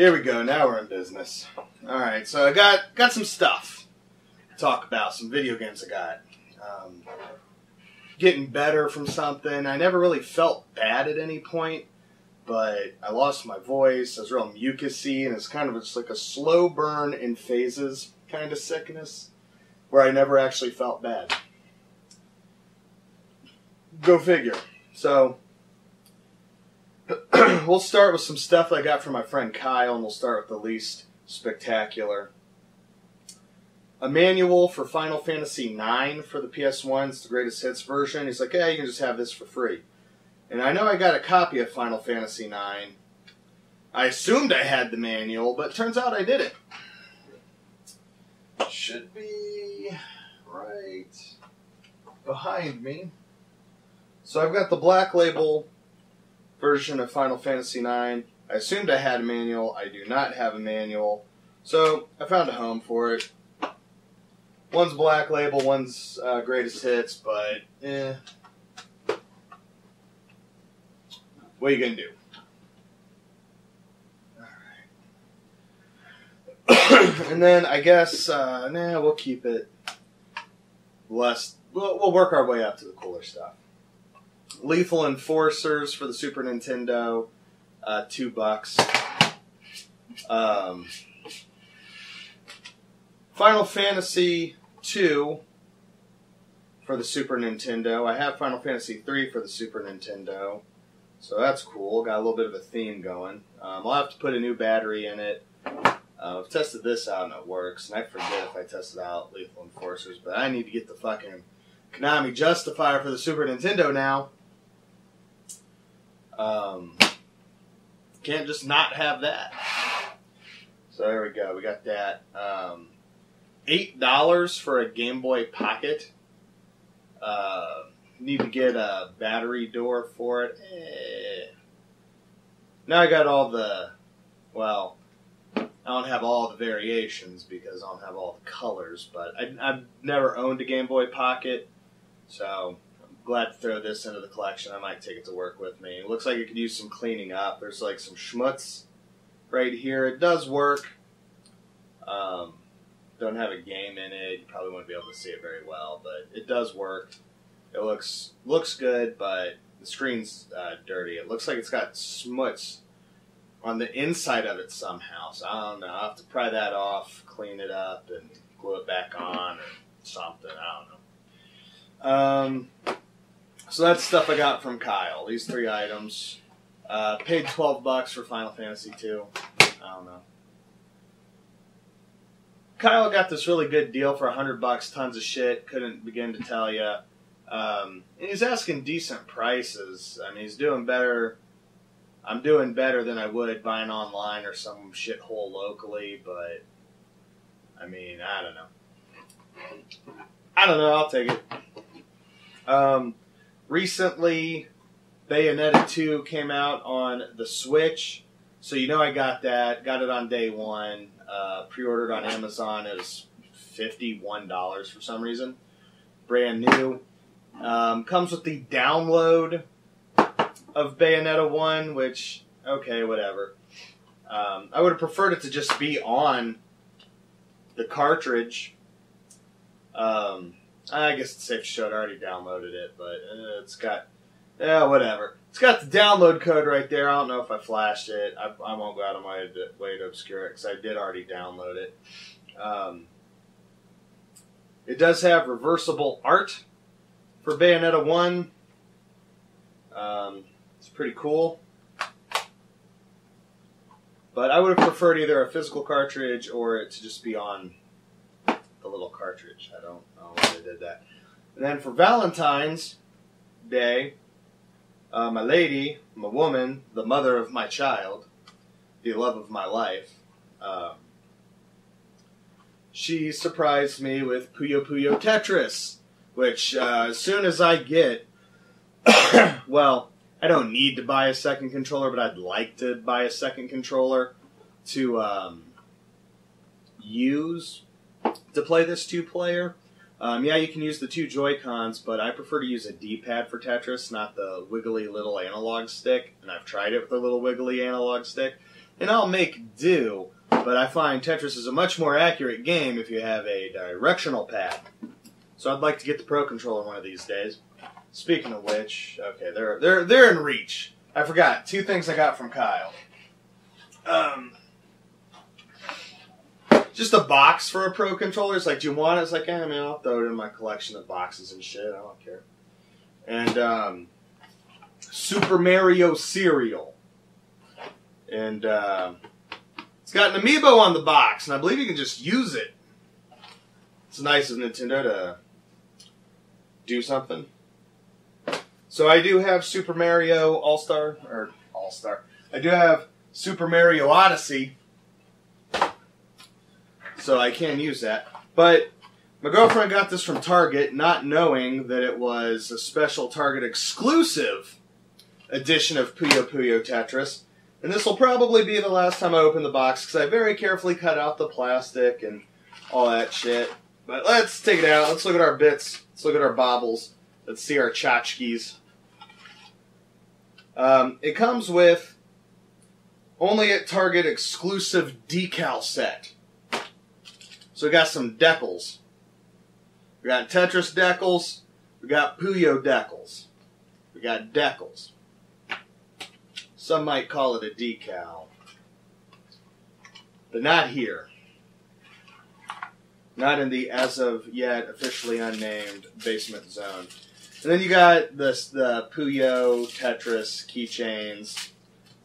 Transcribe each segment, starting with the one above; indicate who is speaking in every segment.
Speaker 1: Here we go. Now we're in business. All right, so I got got some stuff to talk about. Some video games I got. Um, getting better from something. I never really felt bad at any point, but I lost my voice. I was real mucusy, and it's kind of just like a slow burn in phases kind of sickness, where I never actually felt bad. Go figure. So we'll start with some stuff I got from my friend Kyle, and we'll start with the least spectacular. A manual for Final Fantasy IX for the PS1. It's the greatest hits version. He's like, yeah, you can just have this for free. And I know I got a copy of Final Fantasy IX. I assumed I had the manual, but turns out I didn't. Should be right behind me. So I've got the black label version of Final Fantasy IX. I assumed I had a manual. I do not have a manual. So I found a home for it. One's black label, one's uh, greatest hits, but eh. What are you gonna do? Alright. and then I guess, uh, nah, we'll keep it less. We'll, we'll work our way up to the cooler stuff. Lethal Enforcers for the Super Nintendo, uh, two bucks. Um, Final Fantasy two for the Super Nintendo. I have Final Fantasy three for the Super Nintendo, so that's cool. Got a little bit of a theme going. Um, I'll have to put a new battery in it. Uh, I've tested this out and it works, and I forget if I tested out Lethal Enforcers, but I need to get the fucking Konami Justifier for the Super Nintendo now. Um, can't just not have that. So there we go. We got that. Um, Eight dollars for a Game Boy Pocket. Uh, need to get a battery door for it. Eh. Now I got all the, well, I don't have all the variations because I don't have all the colors, but I, I've never owned a Game Boy Pocket, so glad to throw this into the collection. I might take it to work with me. It looks like it could use some cleaning up. There's like some schmutz right here. It does work. Um, don't have a game in it. You probably won't be able to see it very well, but it does work. It looks looks good, but the screen's uh, dirty. It looks like it's got smuts on the inside of it somehow. So I don't know. I'll have to pry that off, clean it up, and glue it back on or something. I don't know. Um, so that's stuff I got from Kyle. These three items. Uh, paid twelve bucks for Final Fantasy two. I don't know. Kyle got this really good deal for hundred bucks, tons of shit. Couldn't begin to tell you. Um, and he's asking decent prices. I mean, he's doing better. I'm doing better than I would buying online or some shithole locally, but I mean, I don't know. I don't know. I'll take it. Um, recently, Bayonetta 2 came out on the Switch, so you know I got that. Got it on day one. Uh, pre-ordered on Amazon. It was fifty-one dollars for some reason. Brand new. Um, comes with the download of Bayonetta one, which okay, whatever. Um, I would have preferred it to just be on the cartridge. Um, I guess it's safe to show it. I already downloaded it, but uh, it's got yeah, whatever. It's got the download code right there. I don't know if I flashed it. I, I won't go out of my way to obscure it because I did already download it. Um, it does have reversible art for Bayonetta 1. Um, it's pretty cool. But I would have preferred either a physical cartridge or it to just be on little cartridge. I don't know why they did that. And then for Valentine's Day, uh, my lady, my woman, the mother of my child, the love of my life, um, she surprised me with Puyo Puyo Tetris, which uh, as soon as I get, well, I don't need to buy a second controller, but I'd like to buy a second controller to um, use to play this two player. Um, yeah, you can use the two Joy Cons, but I prefer to use a D pad for Tetris, not the wiggly little analog stick. And I've tried it with the little wiggly analog stick. and I'll make do. But I find Tetris is a much more accurate game if you have a directional pad. So I'd like to get the Pro Controller one of these days. Speaking of which, okay, they're they're they're in reach. I forgot two things I got from Kyle. Um, just a box for a Pro Controller. It's like, do you want it? It's like, eh, man, I'll throw it in my collection of boxes and shit. I don't care. And um, Super Mario cereal, and uh, it's got an amiibo on the box, and I believe you can just use it. It's nice of Nintendo to do something. So I do have Super Mario All Star or All Star. I do have Super Mario Odyssey, so I can use that. But my girlfriend got this from Target, not knowing that it was a special Target exclusive edition of Puyo Puyo Tetris. And this will probably be the last time I open the box because I very carefully cut out the plastic and all that shit. But let's take it out. Let's look at our bits. Let's look at our baubles. Let's see our tchotchkes. Um, it comes with only at Target exclusive decal set. So we got some decals. We got Tetris decals. We got Puyo decals. We got decals. Some might call it a decal. But not here. Not in the as of yet officially unnamed basement zone. And then you got this the Puyo Tetris keychains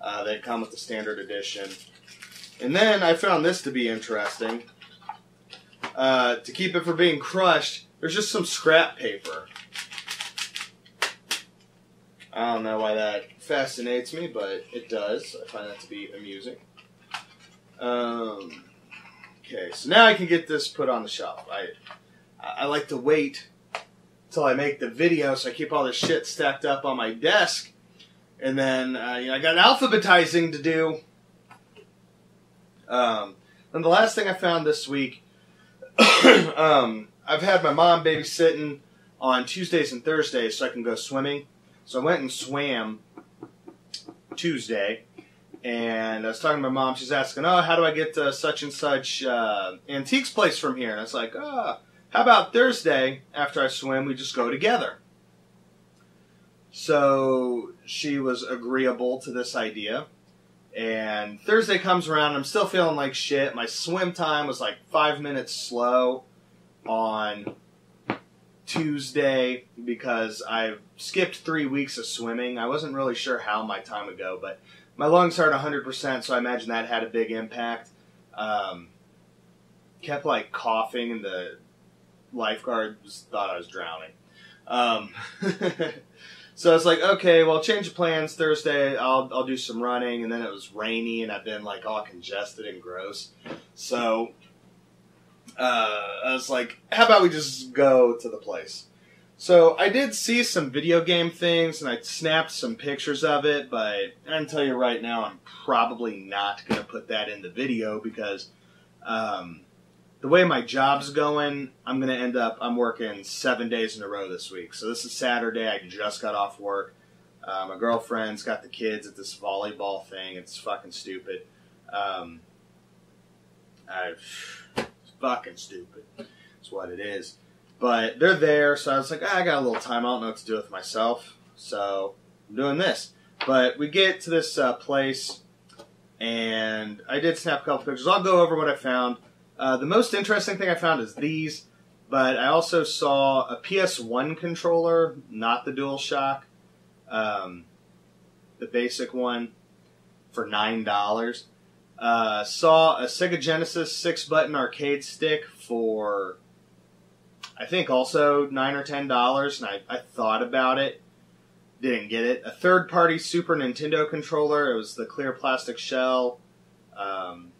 Speaker 1: uh, that come with the standard edition. And then I found this to be interesting. Uh, to keep it from being crushed, there's just some scrap paper. I don't know why that fascinates me, but it does. I find that to be amusing. Um, okay, so now I can get this put on the shelf. I I like to wait till I make the video, so I keep all this shit stacked up on my desk, and then uh, you know, I got alphabetizing to do. Um, and the last thing I found this week, um, I've had my mom babysitting on Tuesdays and Thursdays, so I can go swimming. So I went and swam Tuesday, and I was talking to my mom. She's asking, "Oh, how do I get to such and such uh, antiques place from here?" And I was like, "Ah, oh, how about Thursday after I swim, we just go together?" So she was agreeable to this idea. And Thursday comes around, I'm still feeling like shit. My swim time was like five minutes slow on Tuesday because I skipped three weeks of swimming. I wasn't really sure how my time would go, but my lungs are at 100%, so I imagine that had a big impact. Um, kept like coughing, and the lifeguards thought I was drowning. Um, so it's like, okay, well, change of plans. Thursday, I'll I'll do some running, and then it was rainy, and I've been like all congested and gross. So uh, I was like, how about we just go to the place? So I did see some video game things, and I snapped some pictures of it, but I can tell you right now, I'm probably not going to put that in the video because um, the way my job's going, I'm going to end up, I'm working seven days in a row this week. So this is Saturday, I just got off work. Uh, my girlfriend's got the kids at this volleyball thing. It's fucking stupid. Um, I've fucking stupid. That's what it is. But they're there, so I was like, ah, I got a little time. I don't know what to do with myself, so I'm doing this. But we get to this uh, place, and I did snap a couple pictures. I'll go over what I found. Uh, the most interesting thing I found is these, but I also saw a PS1 controller, not the DualShock, um, the basic one, for nine dollars. Uh, saw a Sega Genesis six button arcade stick for I think also nine or ten dollars, and I, I thought about it, didn't get it. A third party Super Nintendo controller. It was the clear plastic shell, um,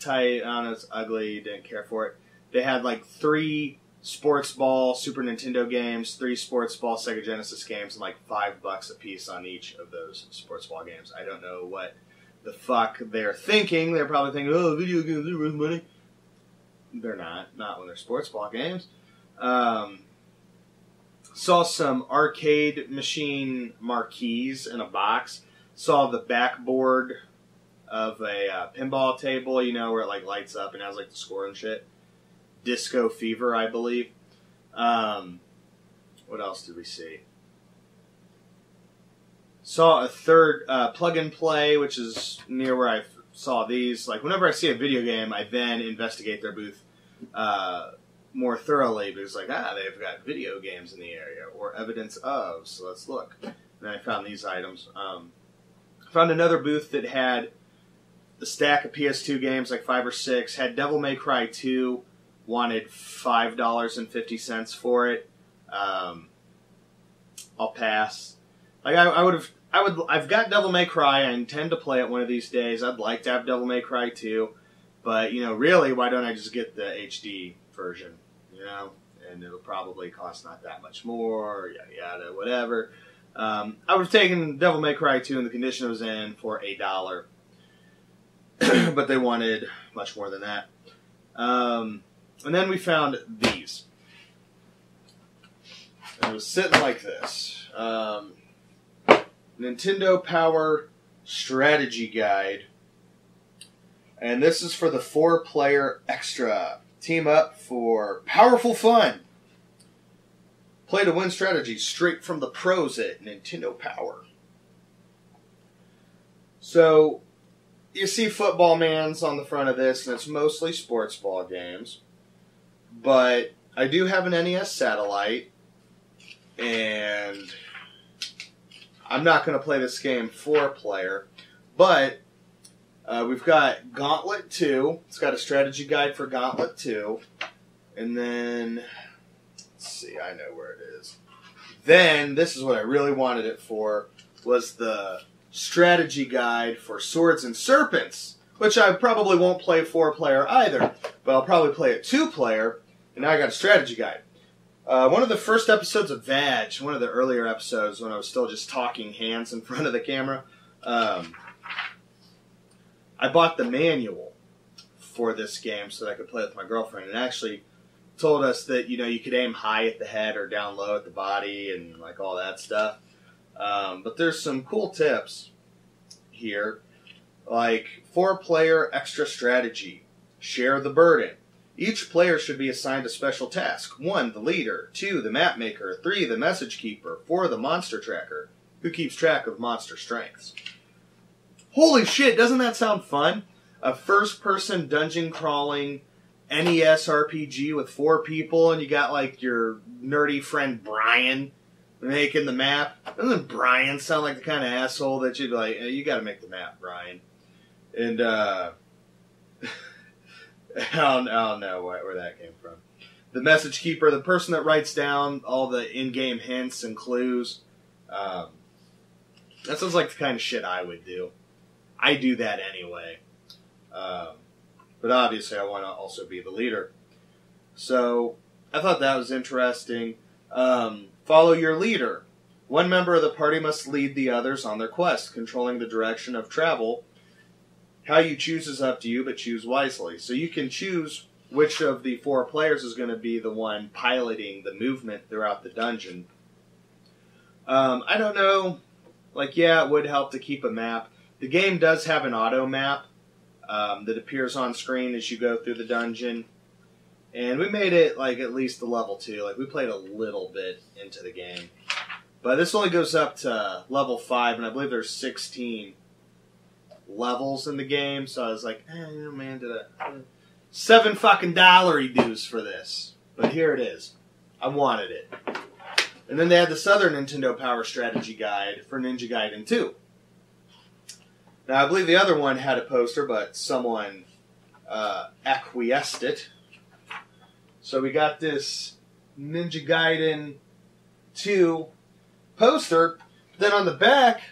Speaker 1: tight. I don't know, it's ugly. Didn't care for it. They had like three sports ball Super Nintendo games, three sports ball Sega Genesis games, and like five bucks a piece on each of those sports ball games. I don't know what the fuck they're thinking. They're probably thinking, oh, video games are worth money. They're not. Not when they're sports ball games. Um, saw some arcade machine marquees in a box. Saw the backboard of a uh, pinball table, you know, where it like lights up and has like the score and shit. Disco Fever, I believe. Um, what else did we see? Saw a third uh, plug and play, which is near where I saw these. Like whenever I see a video game, I then investigate their booth uh, more thoroughly because, like, ah, they've got video games in the area or evidence of. So let's look. And I found these items. Um, found another booth that had the stack of PS2 games, like five or six. Had Devil May Cry 2. Wanted five dollars and fifty cents for it. Um, I'll pass. Like I, I would have, I would. I've got Devil May Cry. I intend to play it one of these days. I'd like to have Devil May Cry 2, but you know, really, why don't I just get the HD version? You know, and it'll probably cost not that much more. Yada yada, whatever. Um, I would have taken Devil May Cry 2 in the condition it was in for a dollar, but they wanted much more than that. Um, and then we found these. And it was sitting like this. Um, Nintendo Power Strategy Guide. And this is for the four player extra. Team up for powerful fun. Play to win strategy straight from the pros at Nintendo Power. So, you see football man's on the front of this, and it's mostly sports ball games. But I do have an NES satellite, and I'm not going to play this game four player, but uh, we've got Gauntlet 2. It's got a strategy guide for Gauntlet 2. And then, let's see, I know where it is. Then, this is what I really wanted it for, was the strategy guide for Swords and Serpents, which I probably won't play four player either, but I'll probably play it two player, and now I got a strategy guide. Uh, one of the first episodes of Vag, one of the earlier episodes when I was still just talking hands in front of the camera, um, I bought the manual for this game so that I could play with my girlfriend, and actually told us that you know you could aim high at the head or down low at the body and like all that stuff. Um, but there's some cool tips here, like four player extra strategy, share the burden. Each player should be assigned a special task. One, the leader. Two, the map maker. Three, the message keeper. Four, the monster tracker, who keeps track of monster strengths. Holy shit, doesn't that sound fun? A first person dungeon crawling NES RPG with four people, and you got like your nerdy friend Brian making the map. Doesn't Brian sound like the kind of asshole that you'd be like, hey, you got to make the map, Brian? And uh, I, don't, I don't know where, where that came from. The message keeper, the person that writes down all the in-game hints and clues. Um, that sounds like the kind of shit I would do. I do that anyway. Um, but obviously, I want to also be the leader. So I thought that was interesting. Um, follow your leader. One member of the party must lead the others on their quest, controlling the direction of travel. How you choose is up to you, but choose wisely. So you can choose which of the four players is going to be the one piloting the movement throughout the dungeon. Um, I don't know. Like, yeah, it would help to keep a map. The game does have an auto map um, that appears on screen as you go through the dungeon. And we made it like at least the level two. Like we played a little bit into the game, but this only goes up to level five, and I believe there's 16 levels in the game. So I was like, eh, man, did I seven fucking dollary dues for this? But here it is. I wanted it. And then they had this other Nintendo Power Strategy Guide for Ninja Gaiden 2. Now, I believe the other one had a poster, but someone uh, acquiesced it. So we got this Ninja Gaiden 2 poster. Then on the back,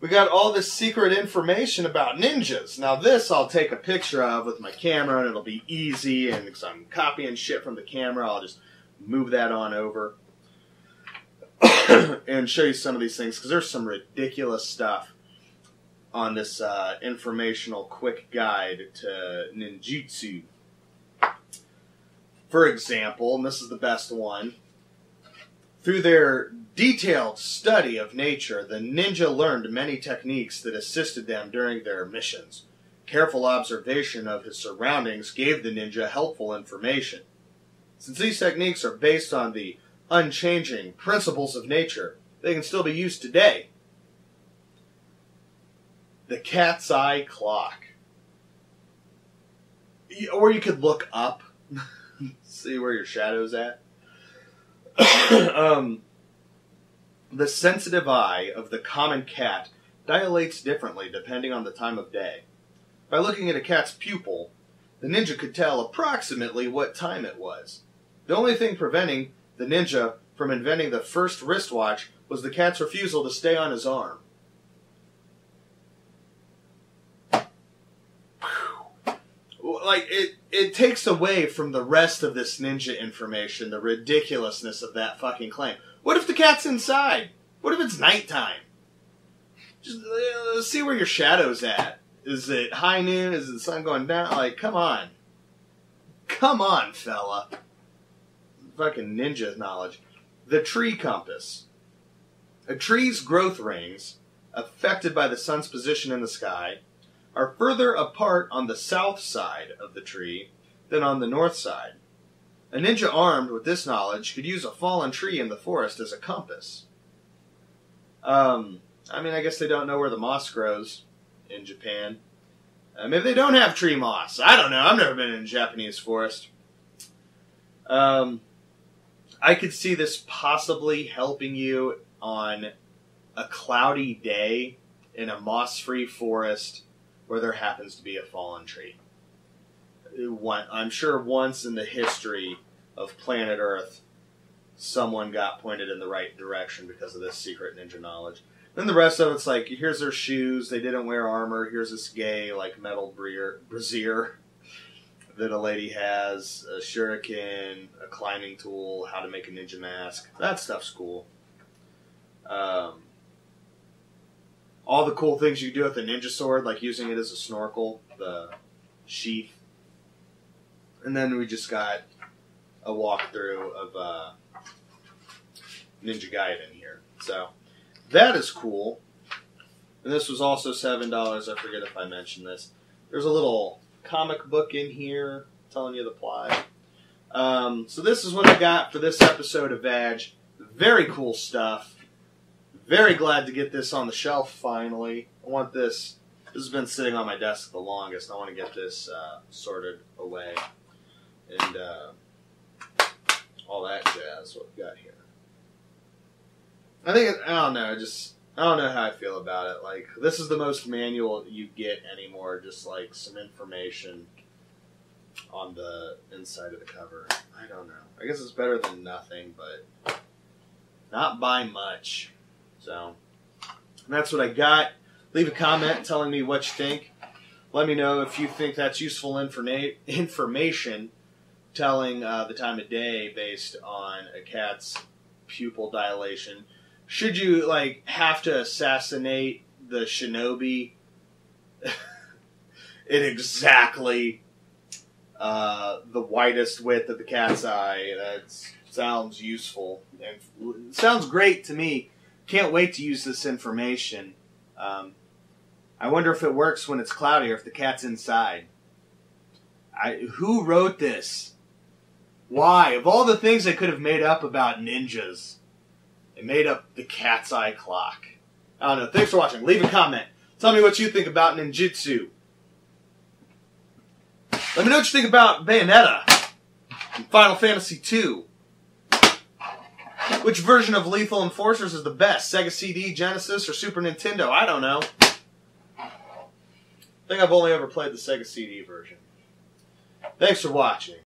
Speaker 1: we got all this secret information about ninjas. Now, this I'll take a picture of with my camera, and it'll be easy. And because I'm copying shit from the camera, I'll just move that on over and show you some of these things because there's some ridiculous stuff on this uh, informational quick guide to ninjutsu. For example, and this is the best one Through their detailed study of nature, the ninja learned many techniques that assisted them during their missions. Careful observation of his surroundings gave the ninja helpful information. Since these techniques are based on the unchanging principles of nature, they can still be used today. The cat's eye clock. Or you could look up, see where your shadow's at. um, the sensitive eye of the common cat dilates differently depending on the time of day. By looking at a cat's pupil, the ninja could tell approximately what time it was. The only thing preventing the ninja from inventing the first wristwatch was the cat's refusal to stay on his arm. Like it, it takes away from the rest of this ninja information the ridiculousness of that fucking claim. What if the cat's inside? What if it's nighttime? Just uh, see where your shadow's at. Is it high noon? Is the sun going down? Like, come on. Come on, fella. Fucking ninja knowledge. The tree compass. A tree's growth rings, affected by the sun's position in the sky, are further apart on the south side of the tree than on the north side. A ninja armed with this knowledge could use a fallen tree in the forest as a compass. Um, I mean, I guess they don't know where the moss grows in Japan. Uh, maybe they don't have tree moss. I don't know. I've never been in a Japanese forest. Um, I could see this possibly helping you on a cloudy day in a moss-free forest where there happens to be a fallen tree. I'm sure once in the history of planet Earth, someone got pointed in the right direction because of this secret ninja knowledge. Then the rest of it's like, here's their shoes. They didn't wear armor. Here's this gay, like, metal brazier that a lady has, a shuriken, a climbing tool, how to make a ninja mask. That stuff's cool. Um, all the cool things you do with the ninja sword, like using it as a snorkel, the sheath. And then we just got a walkthrough of uh, Ninja Gaiden here. So that is cool. And this was also seven dollars. I forget if I mentioned this. There's a little comic book in here telling you the plot. Um, so this is what I got for this episode of Vag. Very cool stuff. Very glad to get this on the shelf finally. I want this. This has been sitting on my desk the longest. I want to get this uh, sorted away and uh, all that jazz. What we got here? I think it, I don't know. Just I don't know how I feel about it. Like this is the most manual you get anymore. Just like some information on the inside of the cover. I don't know. I guess it's better than nothing, but not by much. So that's what I got. Leave a comment telling me what you think. Let me know if you think that's useful informa- information telling uh, the time of day based on a cat's pupil dilation should you like have to assassinate the shinobi in exactly uh, the widest width of the cat's eye? That sounds useful and sounds great to me. Can't wait to use this information. Um, I wonder if it works when it's cloudy or if the cat's inside. I, who wrote this? Why? Of all the things I could have made up about ninjas, they made up the cat's eye clock. I don't know. Thanks for watching. Leave a comment. Tell me what you think about ninjutsu. Let me know what you think about Bayonetta and Final Fantasy II. Which version of Lethal Enforcers is the best? Sega CD, Genesis, or Super Nintendo? I don't know. I think I've only ever played the Sega CD version. Thanks for watching.